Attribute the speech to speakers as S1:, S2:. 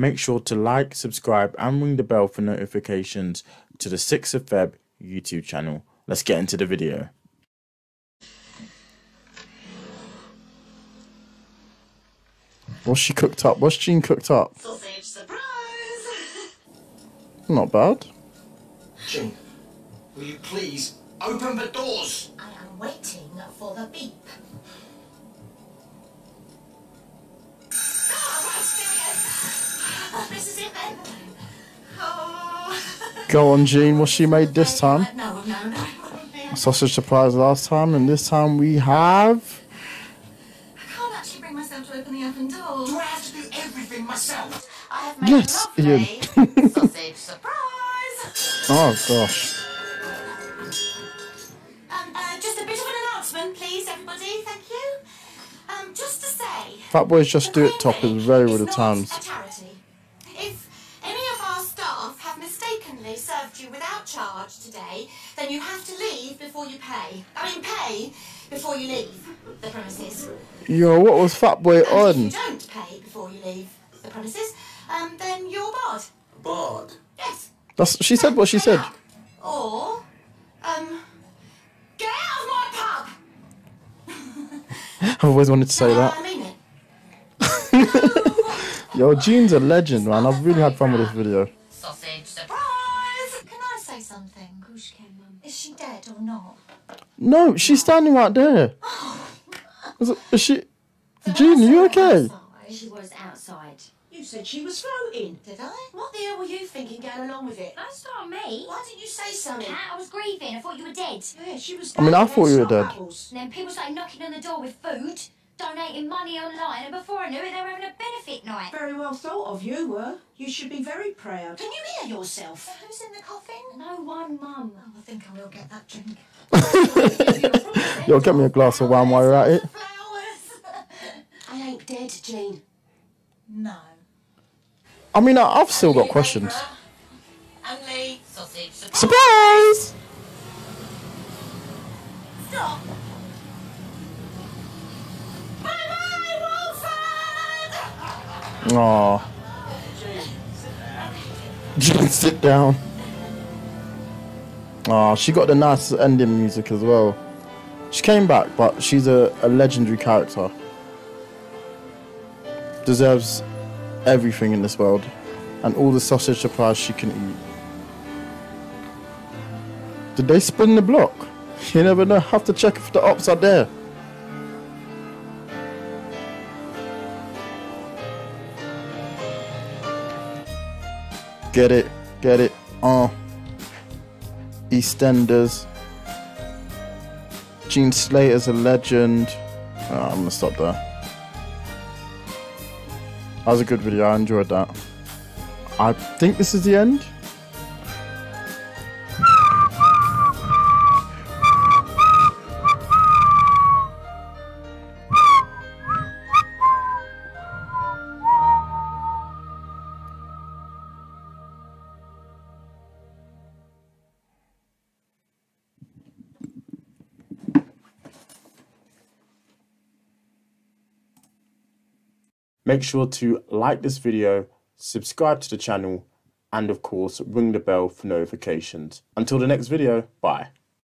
S1: Make sure to like, subscribe, and ring the bell for notifications to the 6th of Feb YouTube channel. Let's get into the video. What's she cooked up? What's Jean cooked up?
S2: Sausage surprise!
S1: Not bad.
S3: Jean, will you please open the doors?
S2: I am waiting for the beep. Go. This is it then.
S1: Go on, Jean. What's she made this time?
S2: No, no, no.
S1: Sausage surprise last time, and this time we have.
S2: I can't actually bring myself to open the oven door.
S3: Do I have to do everything myself?
S2: I have made
S1: Yes,
S2: a
S1: Ian.
S2: sausage surprise.
S1: Oh gosh.
S2: Um, uh, just a bit of an announcement, please, everybody. Thank you. Um, just to say.
S1: Fat Boys Just Do It top
S2: Green
S1: is very
S2: Bin
S1: with the
S2: not
S1: times.
S2: Charge today, then you have to leave before you pay. I mean, pay before you leave the premises.
S1: Yo, what was Fat Boy
S2: And if you
S1: on?
S2: don't pay before you leave the premises, um, then you're barred.
S3: Bard.
S2: Yes.
S1: That's she said what she said.
S2: Or, um, get out of my pub.
S1: I've always wanted to say
S2: No,
S1: that.
S2: I mean it.
S1: Yo, Jean's a legend, man. I've really had fun with this video.
S2: Sausage surprise! Can I say something?
S4: Of course you can, Mum.
S2: Is she dead or not?
S1: No, she's standing right there. Is, it- is she? Jean, are you okay?
S4: She was outside.
S5: You said she was floating.
S2: Did I?
S5: What the hell were you thinking going along with it?
S4: Don't start me.
S2: Why didn't you say something?
S4: Cat, I was grieving. I thought you were dead.
S5: Yeah, she was.
S1: I mean, I thought you were dead.
S5: apples.
S4: And then people started knocking on the door with food, donating money online, and before I knew it, they were having a benefit night.
S5: Very well thought of you were. You should be very proud.
S2: Can you hear yourself? Who's in the coffin?
S4: No one, Mum.
S2: Oh, I think I will get that drink.
S1: Yo, get me a glass of wine while you're at it.
S2: Flowers.
S5: I ain't dead, Jean.
S2: no.
S1: I mean, I- I've still got questions.
S2: Only sausage surprise.
S1: Surprise!
S2: Stop.
S1: Aw. Sit down. Aw, she got the nice ending music as well. She came back, but she's a, a legendary character. Deserves everything in this world. And all the sausage supplies she can eat. Did they spin the block? You never know. Have to check if the ops are there. Get it, get it. Uh. EastEnders. Jean Slater's a legend. Oh, I'm gonna stop there. That was a good video. I enjoyed that. I think this is the end. Make sure to like this video, subscribe to the channel, and of course ring the bell for notifications. Until the next video, bye.